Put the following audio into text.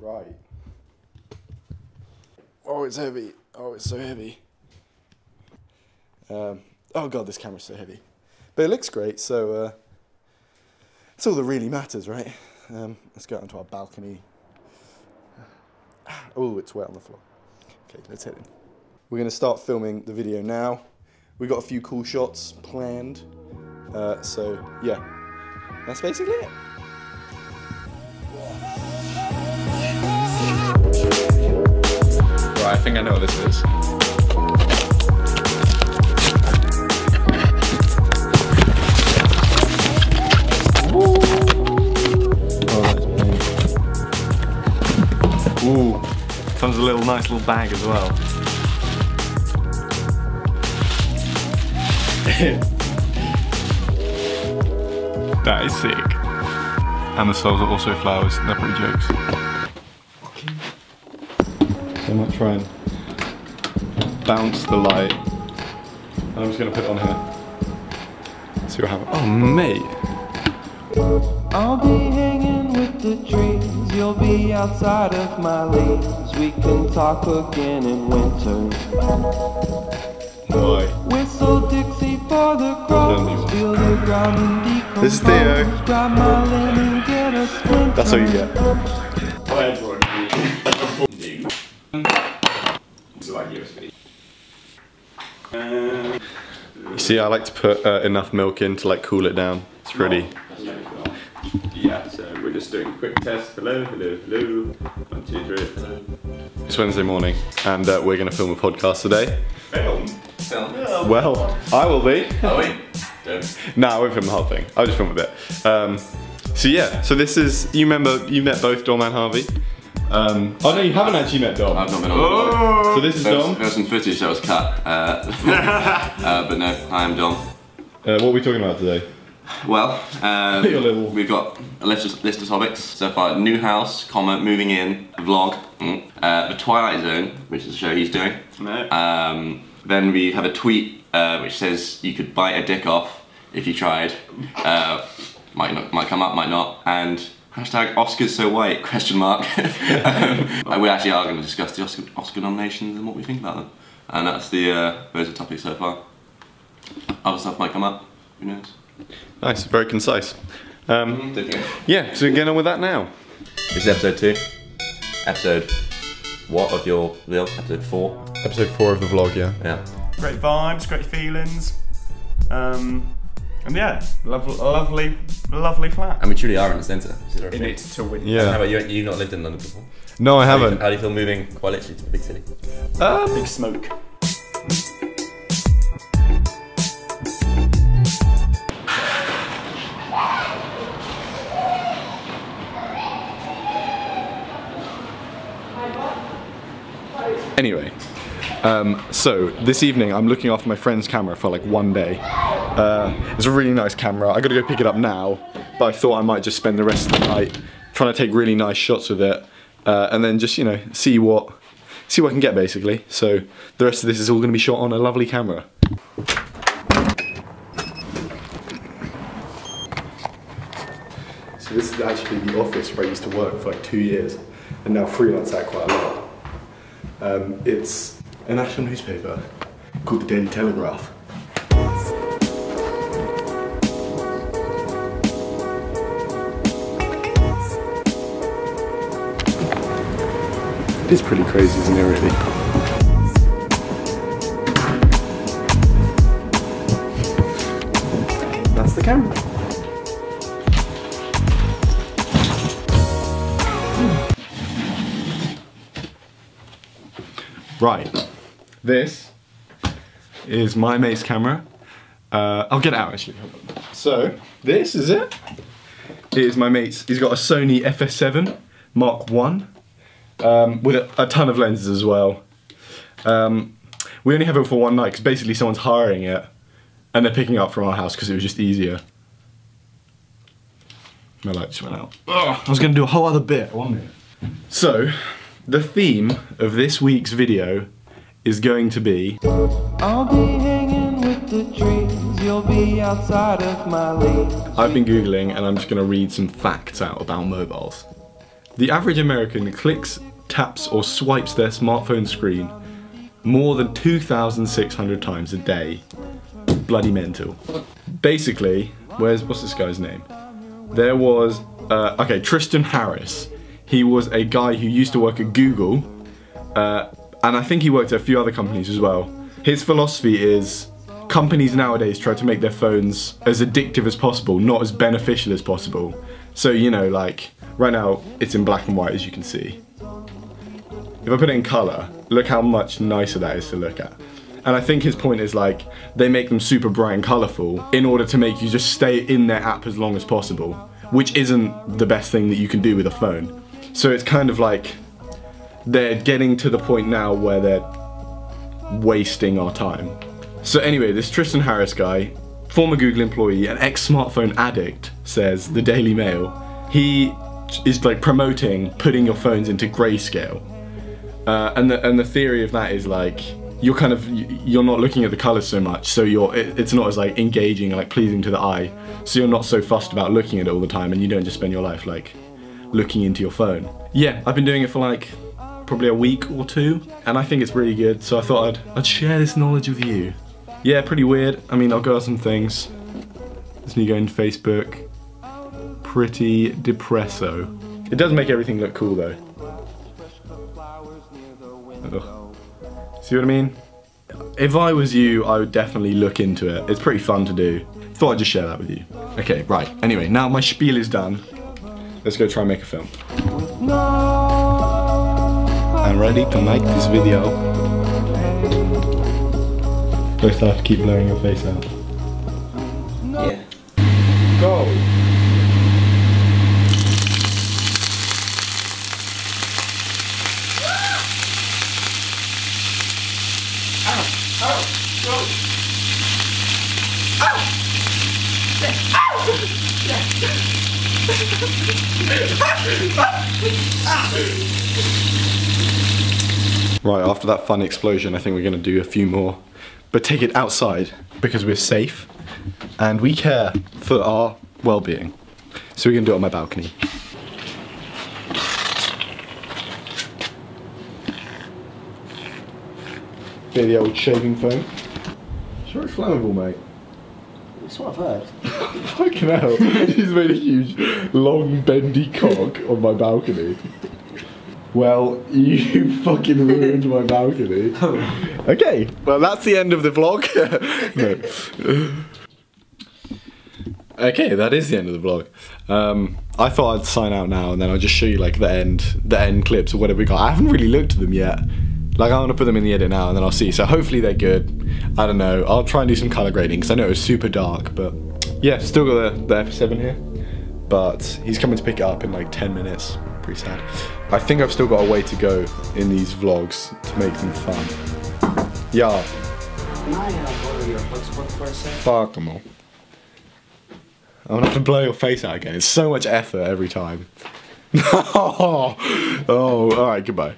Right. Oh, it's heavy. Oh, it's so heavy. Um, oh god, this camera's so heavy. But it looks great, so uh, that's all that really matters, right? Um, let's go out onto our balcony. Oh, it's wet on the floor. Okay, let's head in. We're going to start filming the video now. We've got a few cool shots planned. Uh, so, yeah, that's basically it. I think I know what this is. Oh. Ooh, comes a little nice little bag as well. that is sick. And the soles are also flowers. They're pretty jokes. So I might try and bounce the light. And I'm just gonna put it on here. See what happens. Oh, mate. I'll be hanging with the trees. You'll be outside of my leaves. We can talk again in winter. Why? Whistle Dixie for the crows. Feel the ground and decompose. This is Theo. Grab my lemon, get a splinter. That's all you get. You see, I like to put uh, enough milk in to like cool it down. It's pretty. Yeah, so we're just doing a quick test. Hello, hello, hello. One, two, three. Hello. It's Wednesday morning, and uh, we're going to film a podcast today. Film. Film. Well, I will be. Wait. Don't. No, I won't film the whole thing. I'll just film a bit. Um, so yeah, so this is. You remember you met both Dom and Harvey. Um, oh no, you haven't actually met Dom. I've not been on the. So this is There was, Dom. there was some footage that was cut. Uh, uh, but no, I am Dom. Uh, what are we talking about today? Well, um, Your we've got a list of, list of topics so far. New house, comma, moving in, vlog, mm, uh, The Twilight Zone, which is a show he's doing. Um, then we have a tweet uh, which says you could bite a dick off if you tried. Uh, might not, might come up, might not. And hashtag Oscars so white? Question mark. um, we actually are going to discuss the Oscar, Oscar nominations and what we think about them. And that's the uh, those are the topics so far. Other stuff might come up. Who knows? Nice, very concise. Um, Don't you? yeah, so getting on with that now. This is episode two. Episode what of your real episode four? Episode four of the vlog, yeah. Yeah. Great vibes, great feelings. Um, and yeah, lovely, lovely, lovely flat. And we truly are in the centre. In it to win. How Yeah. about you? You've not lived in London before. No, I How do you- haven't. How do you feel moving quite literally to the big city? Um, Big smoke. Anyway, um, so this evening I'm looking after my friend's camera for like one day. Uh, it's a really nice camera. I gotta go pick it up now, but I thought I might just spend the rest of the night trying to take really nice shots with it, uh, and then just you know see what see what I can get basically. So the rest of this is all gonna be shot on a lovely camera. So this is actually the office where I used to work for like two years, and now freelance out quite a lot. Um, it's a national newspaper called the Daily Telegraph. It is pretty crazy, isn't it, really? That's the camera. Right. This is my mate's camera. Uh, I'll get it out actually. So, this is it. It is my mate's. He's got a Sony FS7 Mark 1 um, with a, a ton of lenses as well. Um, we only have it for one night because basically someone's hiring it and they're picking it up from our house because it was just easier. My light just went out. Ugh, I was going to do a whole other bit. One minute. So, the theme of this week's video is going to be I'll be hanging with the trees. You'll be outside of my leaves. I've been googling and I'm just going to read some facts out about mobiles. The average American clicks, taps, or swipes their smartphone screen more than 2,600 times a day. Bloody mental. Basically, where's what's this guy's name? There was uh, okay Tristan Harris. He was a guy who used to work at Google, uh, and I think he worked at a few other companies as well. His philosophy is companies nowadays try to make their phones as addictive as possible, not as beneficial as possible. So you know, like right now it's in black and white as you can see. If I put it in color, look how much nicer that is to look at. And I think his point is like, they make them super bright and colorful in order to make you just stay in their app as long as possible, which isn't the best thing that you can do with a phone. So it's kind of like, they're getting to the point now where they're wasting our time. So anyway, this Tristan Harris guy, former Google employee, and ex-smartphone addict, says the Daily Mail, he is like promoting putting your phones into grayscale. Uh, and the and the theory of that is like you're kind of you're not looking at the colors so much, so you're it, it's not as like engaging, like pleasing to the eye. So you're not so fussed about looking at it all the time, and you don't just spend your life like looking into your phone. Yeah, I've been doing it for like probably a week or two, and I think it's really good. So I thought I'd I'd share this knowledge with you. Yeah, pretty weird. I mean, I'll go some things. This new going to Facebook. Pretty depresso. It does make everything look cool though. Ugh. See what I mean? If I was you, I would definitely look into it. It's pretty fun to do. Thought I'd just share that with you. Okay, right. Anyway, now my spiel is done. Let's go try and make a film. I'm ready to make this video. Do I still have to keep blowing your face out? Yeah. Go! Right, after that fun explosion, I think we're gonna do a few more, but take it outside because we're safe and we care for our well-being. So we're gonna do it on my balcony. Bit of the old shaving foam. Sure it's flammable, mate. That's what I've heard. Fucking hell. He's made a huge, long, bendy cock on my balcony. Well, you fucking ruined my balcony. Okay, well that's the end of the vlog. no. Okay, that is the end of the vlog. Um, I thought I'd sign out now and then I'll just show you like the end, the end clips or whatever we got. I haven't really looked at them yet. Like I'm gonna put them in the edit now and then I'll see. So hopefully they're good. I don't know. I'll try and do some color grading because I know it was super dark, but yeah, still got the, the F7 here. But he's coming to pick it up in like 10 minutes. Pretty sad. I think I've still got a way to go in these vlogs to make them fun. Yeah, Can I uh, borrow your hotspot for a fuck them all. I'm gonna have to blow your face out again. It's so much effort every time. oh, alright, goodbye.